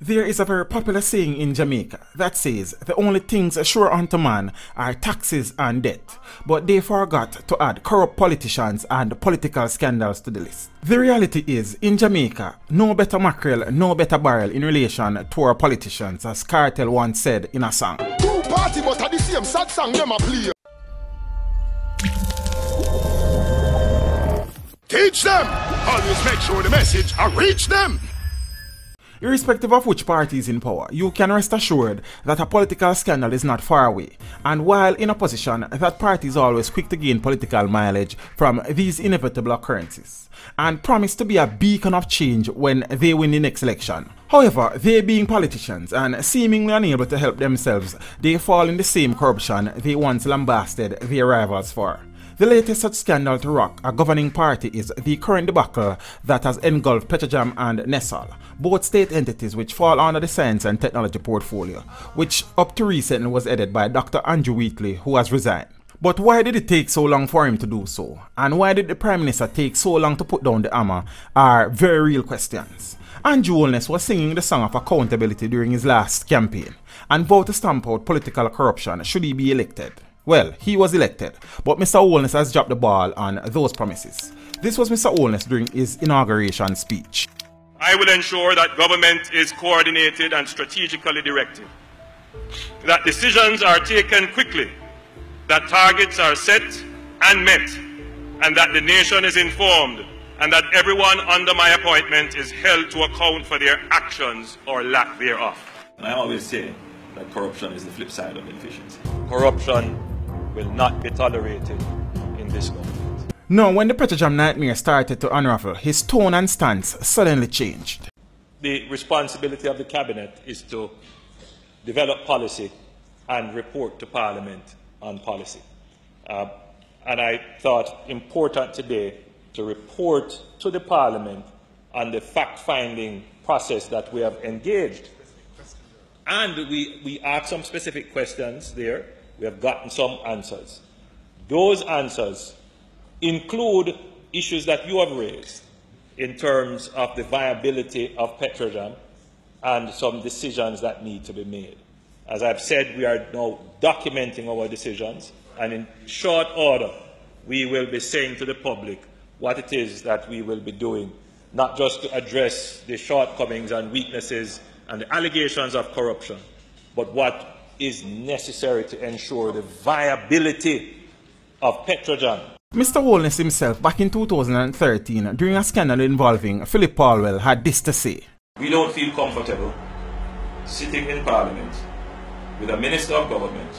There is a very popular saying in Jamaica that says the only things sure unto man are taxes and debt, but they forgot to add corrupt politicians and political scandals to the list. The reality is, in Jamaica, no better mackerel, no better barrel in relation to our politicians, as Kartel once said in a song. Two party but at the same sad song them a play. Teach Dem! Always make sure the message I reach them! Irrespective of which party is in power, you can rest assured that a political scandal is not far away. And while in opposition, that party is always quick to gain political mileage from these inevitable occurrences and promise to be a beacon of change when they win the next election. However, they being politicians and seemingly unable to help themselves, they fall in the same corruption they once lambasted their rivals for. The latest such scandal to rock a governing party is the current debacle that has engulfed Petrojam and Nesol, both state entities which fall under the science and technology portfolio, which up to recently was headed by Dr. Andrew Wheatley, who has resigned. But why did it take so long for him to do so? And why did the Prime Minister take so long to put down the hammer are very real questions. Andrew Holness was singing the song of accountability during his last campaign and vowed to stamp out political corruption should he be elected. Well, he was elected, but Mr. Holness has dropped the ball on those promises. This was Mr. Holness during his inauguration speech. I will ensure that government is coordinated and strategically directed, that decisions are taken quickly, that targets are set and met, and that the nation is informed, and that everyone under my appointment is held to account for their actions or lack thereof. And I always say that corruption is the flip side of efficiency. Corruption will not be tolerated in this government. No, when the Petrojam nightmare started to unravel, his tone and stance suddenly changed. The responsibility of the cabinet is to develop policy and report to Parliament on policy. Uh, and I thought important today to report to the Parliament on the fact-finding process that we have engaged. And we, we asked some specific questions there we have gotten some answers. Those answers include issues that you have raised in terms of the viability of Petrojam and some decisions that need to be made. As I've said, we are now documenting our decisions, and in short order, we will be saying to the public what it is that we will be doing, not just to address the shortcomings and weaknesses and the allegations of corruption, but what is necessary to ensure the viability of Petrojam. Mr. Holness himself, back in 2013, during a scandal involving Phillip Paulwell, had this to say. We don't feel comfortable sitting in Parliament with a Minister of Government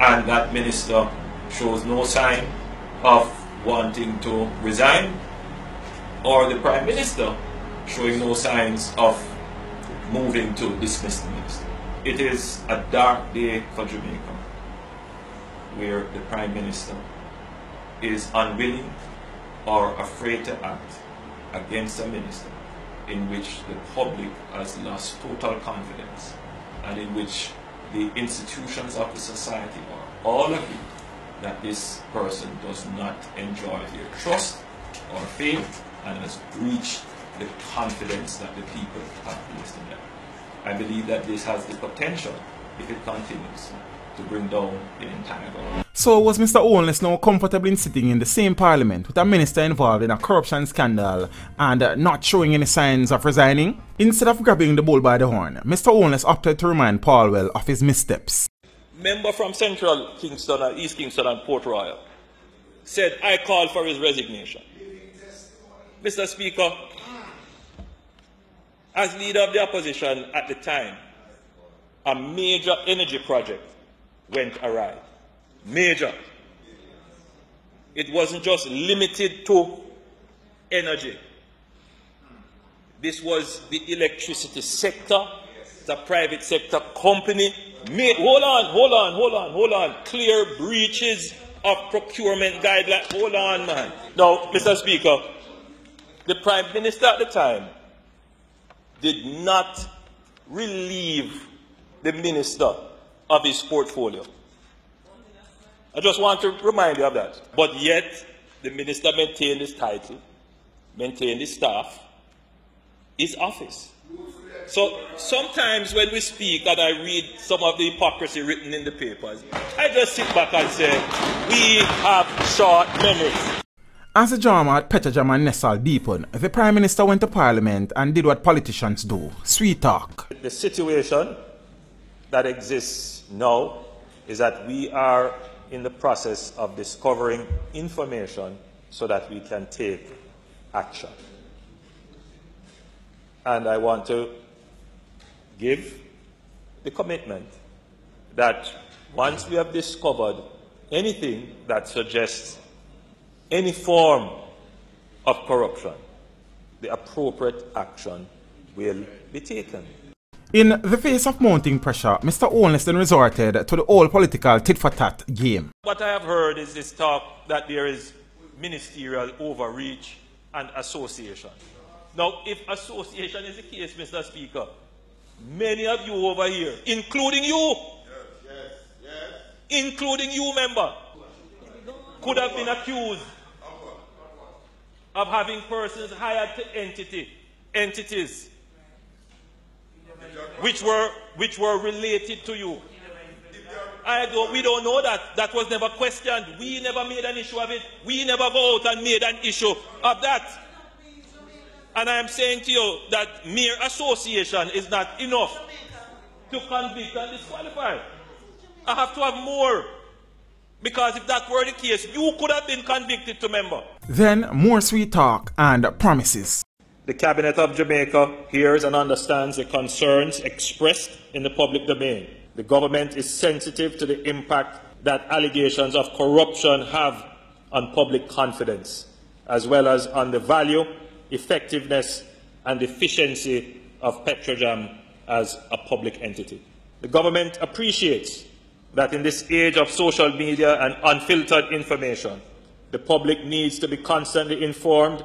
and that Minister shows no sign of wanting to resign or the Prime Minister showing no signs of moving to dismiss the Minister. It is a dark day for Jamaica, where the Prime Minister is unwilling or afraid to act against a minister in which the public has lost total confidence and in which the institutions of the society are all agree that this person does not enjoy their trust or faith and has breached the confidence that the people have placed in them. I believe that this has the potential, if it continues, to bring down the entire government. So was Mr. Holness now comfortable in sitting in the same parliament with a minister involved in a corruption scandal and uh, not showing any signs of resigning? Instead of grabbing the bull by the horn, Mr. Holness opted to remind Paulwell of his missteps. Member from Central Kingston and East Kingston and Port Royal said I call for his resignation. Mr. Speaker, as leader of the opposition at the time, a major energy project went awry. Major. It wasn't just limited to energy. This was the electricity sector, the private sector company. Made, hold on, hold on, hold on, hold on. Clear breaches of procurement guidelines. Hold on, man. Now, Mr. Speaker, the Prime Minister at the time did not relieve the minister of his portfolio. I just want to remind you of that. But yet, the minister maintained his title, maintained his staff, his office. So sometimes when we speak and I read some of the hypocrisy written in the papers, I just sit back and say, we have short memories. As the drama at Petrojam and Nesol deepened, the Prime Minister went to Parliament and did what politicians do sweet talk. The situation that exists now is that we are in the process of discovering information so that we can take action. And I want to give the commitment that once we have discovered anything that suggests any form of corruption, the appropriate action will be taken. In the face of mounting pressure, Mr. Holness then resorted to the old political tit-for-tat game. What I have heard is this talk that there is ministerial overreach and association. Now, if association is the case, Mr. Speaker, many of you over here, including you, yes, yes, yes. including you, member, could have been accused of having persons hired to entity, entities which were, which were related to you. I don't, we don't know that. That was never questioned. We never made an issue of it. We never go out and made an issue of that. And I am saying to you that mere association is not enough to convict and disqualify. I have to have more. Because if that were the case, you could have been convicted to member. Then more sweet talk and promises. The Cabinet of Jamaica hears and understands the concerns expressed in the public domain. The government is sensitive to the impact that allegations of corruption have on public confidence, as well as on the value, effectiveness, and efficiency of Petrojam as a public entity. The government appreciates that in this age of social media and unfiltered information, the public needs to be constantly informed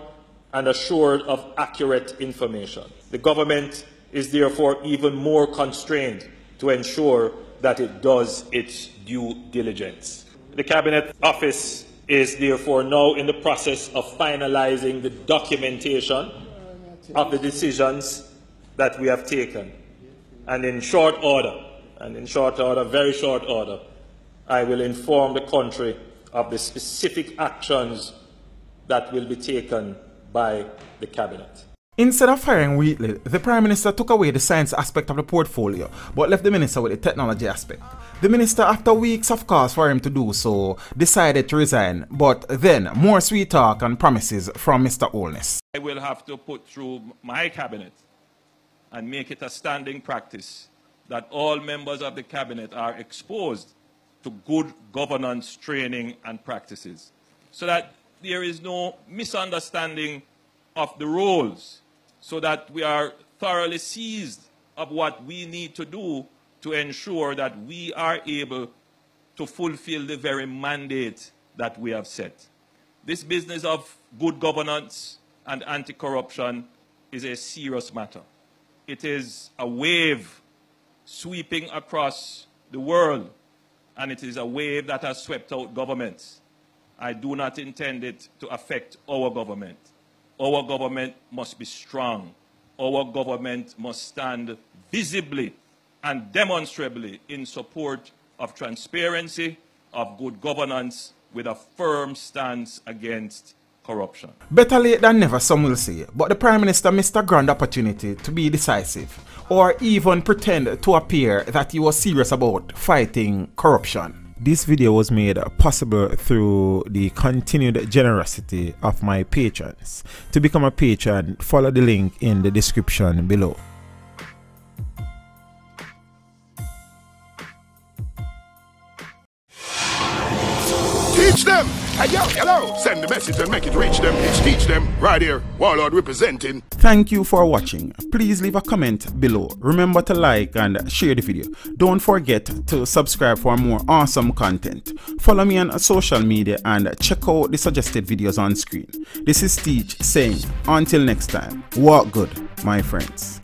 and assured of accurate information. The government is therefore even more constrained to ensure that it does its due diligence. The Cabinet Office is therefore now in the process of finalizing the documentation of the decisions that we have taken. And in short order, and in short order, very short order, I will inform the country of the specific actions that will be taken by the cabinet. Instead of firing Wheatley, the Prime Minister took away the science aspect of the portfolio but left the Minister with the technology aspect. The Minister, after weeks of calls for him to do so, decided to resign, but then more sweet talk and promises from Mr. Holness. I will have to put through my cabinet and make it a standing practice that all members of the cabinet are exposed to good governance training and practices so that there is no misunderstanding of the roles so that we are thoroughly seized of what we need to do to ensure that we are able to fulfill the very mandate that we have set. This business of good governance and anti-corruption is a serious matter. It is a wave sweeping across the world, and it is a wave that has swept out governments. I do not intend it to affect our government. Our government must be strong. Our government must stand visibly and demonstrably in support of transparency, of good governance, with a firm stance against corruption. Better late than never, some will say, but the Prime Minister missed a grand opportunity to be decisive, or even pretend to appear that he was serious about fighting corruption. This video was made possible through the continued generosity of my patrons. To become a patron, follow the link in the description below. Teach Dem! Hey, yo, hello! Send the message and make it reach them. It's Teach Dem right here. Warlord representing. Thank you for watching. Please leave a comment below. Remember to like and share the video. Don't forget to subscribe for more awesome content. Follow me on social media and check out the suggested videos on screen. This is Teach saying, until next time, walk good, my friends.